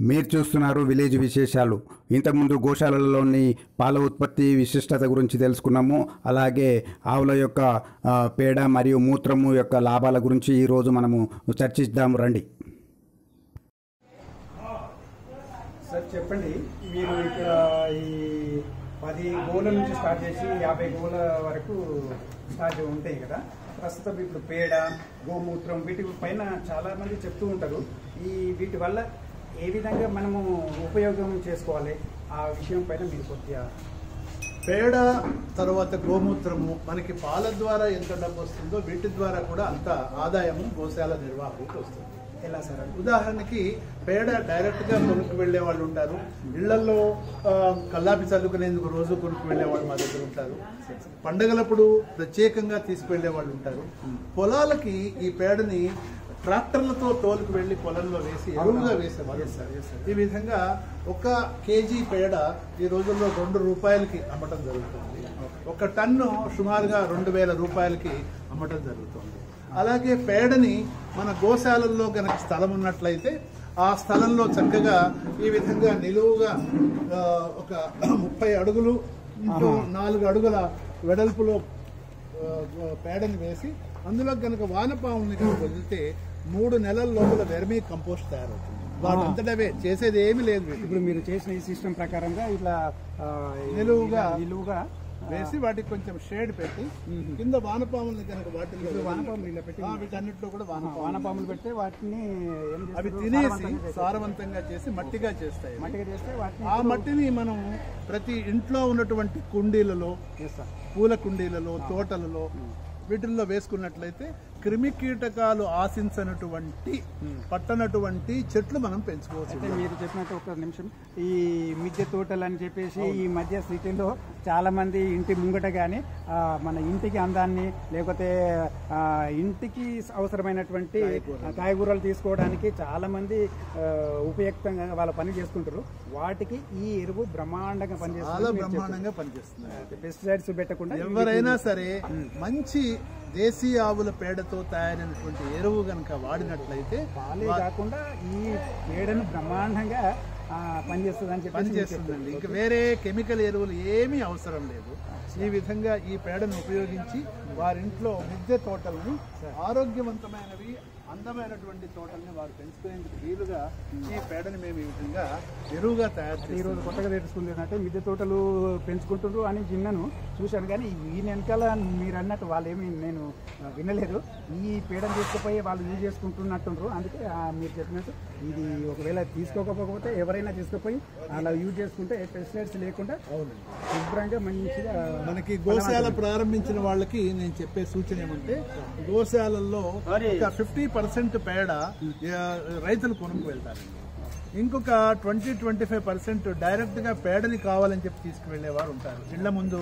మీరు చూస్తున్నారు విలేజ్ విశేషాలు. ఇంతకుముందు గోశాలలోని పాల ఉత్పత్తి విశిష్టత గురించి తెలుసుకున్నాము. అలాగే ఆవుల యొక్క పేడ మరియు మూత్రము యొక్క లాభాల గురించి ఈరోజు మనము చర్చిద్దాము రండి. సార్ చెప్పండి. మీరు ఇక్కడ ఈ పది గోల నుంచి స్టార్ట్ చేసి యాభై గోల వరకు స్టార్ట్ ఉంటాయి కదా. ప్రస్తుతం ఇప్పుడు పేడ గోమూత్రం వీటి పైన చాలా మంది చెప్తూ ఉంటారు. ఈ వీటి వల్ల ఏ విధంగా మనము ఉపయోగం చేసుకోవాలి? ఆ విషయం పైన మీరు కొద్దిగా పేడ తర్వాత గోమూత్రము మనకి పాల ద్వారా ఎంత డబ్బు వస్తుందో వీటి ద్వారా కూడా అంత ఆదాయము గోశాల నిర్వాహకులకు వస్తుంది. ఎలా సార్? ఉదాహరణకి పేడ డైరెక్ట్గా కొనుక్కు వెళ్ళే వాళ్ళు ఉంటారు. ఇళ్ళలో కల్లాపి చల్లుకునేందుకు రోజు కొనుక్కు వెళ్ళే వాళ్ళు మా దగ్గర ఉంటారు. పండగలప్పుడు ప్రత్యేకంగా తీసుకువెళ్ళే వాళ్ళు ఉంటారు. పొలాలకి ఈ పేడని ట్రాక్టర్లతో తోలుకు వెళ్ళి పొలంలో వేసి ఎరువుగా వేసేవాళ్ళు. ఉంటారు. ఈ విధంగా ఒక కేజీ పేడ ఈ రోజుల్లో రెండు రూపాయలకి అమ్మటం జరుగుతుంది. ఒక టన్ను సుమారుగా రెండు వేల రూపాయలకి అమ్మటం జరుగుతుంది. అలాగే పేడని మన గోశాలల్లో గనక స్థలం ఉన్నట్లయితే ఆ స్థలంలో చక్కగా ఈ విధంగా నిలువుగా ఒక ముప్పై అడుగులు నాలుగు అడుగుల వెడల్పులో పేడని వేసి అందులో కనుక వానపాముని కనుక వదిలితే మూడు నెలల లోపల వెర్మీ కంపోస్ట్ తయారవుతుంది. వాటంతటవే చేసేది ఏమీ లేదు. ఇప్పుడు మీరు చేసిన ఈ సిస్టమ్ ప్రకారంగా ఇట్లా నిలువుగా నిలువుగా వేసి వాటికి కొంచెం షేడ్ పెట్టి కింద వానపాముల్ని కనుక వాటిల్లో వానపాములు ఇలా పెట్టి వీటన్నిటిలో కూడా వానపాములు వానపాములు పెడితే వాటిని అవి? తినేసి సారవంతంగా చేసి మట్టిగా చేస్తాయి. మట్టిగా చేస్తే వాటిని ఆ మట్టిని మనం ప్రతి ఇంట్లో ఉన్నటువంటి కుండీలలో పూల కుండీలలో తోటలలో వీటిల్లో వేసుకున్నట్లయితే క్రిమి కీటకాలు ఆశించనటువంటి పట్టనటువంటి చెట్లు మనం పెంచుకోవచ్చు. మీరు చెప్పినట్టు ఒక నిమిషం. ఈ మిద్దె తోటలు అని చెప్పేసి ఈ మధ్య సిటీలో చాలా మంది ఇంటి ముంగట కానీ మన ఇంటికి అందాన్ని లేకపోతే ఇంటికి అవసరమైనటువంటి కాయగూరలు. తీసుకోవడానికి చాలా మంది ఉపయుక్తంగా వాళ్ళ పని చేసుకుంటారు వాటికి ఈ ఎరువు బ్రహ్మాండంగా పనిచేస్తుంది బ్రహ్మాండంగా పనిచేస్తుంది పెస్టిసైడ్స్ పెట్టకుండా ఎవరైనా సరే మంచి దేశీ ఆవుల పేడతో తయారైనటువంటి ఎరువు కనుక వాడినట్లయితే పాలే కాకుండా ఈ పేడను బ్రహ్మాండంగా ఆ, పనిచేస్తుంది అని చెప్పేసి మీరు పనిచేస్తుందండి ఇంకా వేరే కెమికల్ ఎరువులు ఏమీ అవసరం లేదు. ఈ విధంగా ఈ పేడను ఉపయోగించి వారింట్లో మిద్దె తోటల్ని ఆరోగ్యవంతమైనవి అందమైనటువంటి తోటల్ని వారు పెంచుకునేందుకు వీలుగా ఈ పేడని మేము ఈ విధంగా ఎరువుగా తయారు ఈ చేస్తాం రోజు కొత్తగా తెలుసుకుంది ఏంటంటే మిద్దె తోటలు పెంచుకుంటున్నారు అని విన్నాను. చూశాను కానీ ఈ వెనకాల మీరు అన్నట్టు వాళ్ళు ఏమి నేను వినలేదు. ఈ పీడను తీసుకుపోయి వాళ్ళు యూజ్ చేసుకుంటున్నట్టుండ్రు. అందుకే మీరు చెప్పినట్టు ఇది ఒకవేళ తీసుకోకపోతే ఎవరైనా తీసుకుపోయి అలా యూజ్ చేసుకుంటే పెస్టిసైడ్స్ లేకుండా శుభ్రంగా మంచిగా మనకి గోశాల ప్రారంభించిన వాళ్ళకి నేను చెప్పే సూచన ఏమంటే గోశాలల్లో ఒక ఫిఫ్టీ పర్సెంట్ పేడ రైతులు కొనుక్కు వెళ్తారు. ఇంకొక ట్వంటీ ట్వంటీ ఫైవ్ పర్సెంట్ డైరెక్ట్గా పేడని కావాలని చెప్పి తీసుకువెళ్ళేవారు ఉంటారు. ఇళ్ళ ముందు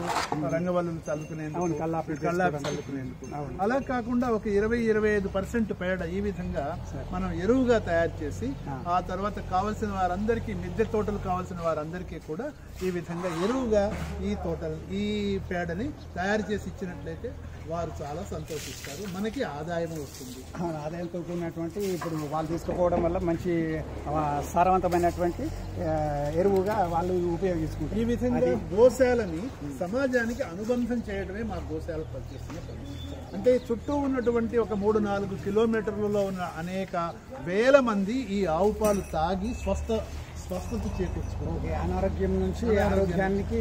రంగవల్లులు చల్లుకునేందుకు కల్లాపి కల్లాపి చల్లుకునేందుకు. అలా కాకుండా ఒక ఇరవై ఇరవై ఐదు పర్సెంట్ పేడ ఈ విధంగా మనం ఎరువుగా తయారు చేసి ఆ తర్వాత కావలసిన వారందరికీ మిద్దె తోటలు కావాల్సిన వారందరికీ కూడా ఈ విధంగా ఎరువుగా ఈ తోటలు ఈ పేడని తయారు చేసి ఇచ్చినట్లయితే వారు చాలా సంతోషిస్తారు. మనకి ఆదాయం వస్తుంది. ఆదాయంతో కూడినటువంటి ఇప్పుడు వాళ్ళు తీసుకుపోవడం వల్ల మంచి సారవంతమైనటువంటి ఎరువుగా వాళ్ళు ఉపయోగించుకుంటారు. ఈ విధంగా గోశాలని సమాజానికి అనుబంధం చేయడమే మా గోశాల పనిచేస్తున్న పని అంటే చుట్టూ ఉన్నటువంటి ఒక మూడు నాలుగు కిలోమీటర్లలో ఉన్న అనేక వేల మంది ఈ ఆవు పాలు తాగి స్వస్థ స్వస్థత చేకూర్చుకున్నారు ఓకే, అనారోగ్యం నుంచి ఆరోగ్యానికి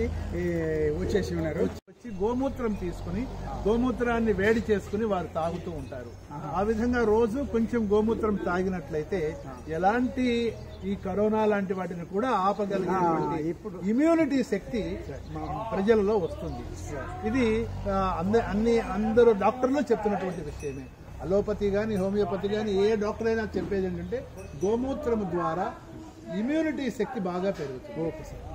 వచ్చేసి ఉన్నారు వచ్చి గోమూత్రం తీసుకుని గోమూత్రాన్ని వేడి చేసుకుని వారు తాగుతూ ఉంటారు. ఆ విధంగా రోజు కొంచెం గోమూత్రం తాగినట్లయితే ఎలాంటి ఈ కరోనా లాంటి వాటిని కూడా ఆపగలిగేటువంటి ఇప్పుడు ఇమ్యూనిటీ శక్తి ప్రజలలో వస్తుంది. ఇది అన్ని అందరూ డాక్టర్లు చెప్తున్నటువంటి విషయమే. అలోపతి కానీ హోమియోపతి కానీ ఏ డాక్టర్ అయినా చెప్పేది ఏంటంటే గోమూత్రము ద్వారా ఇమ్యూనిటీ శక్తి బాగా పెరుగుతుంది.